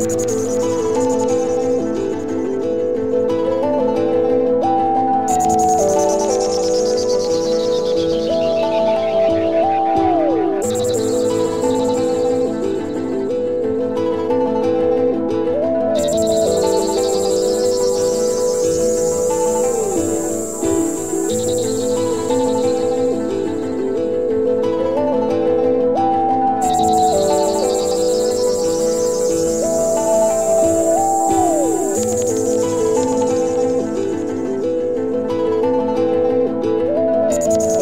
you you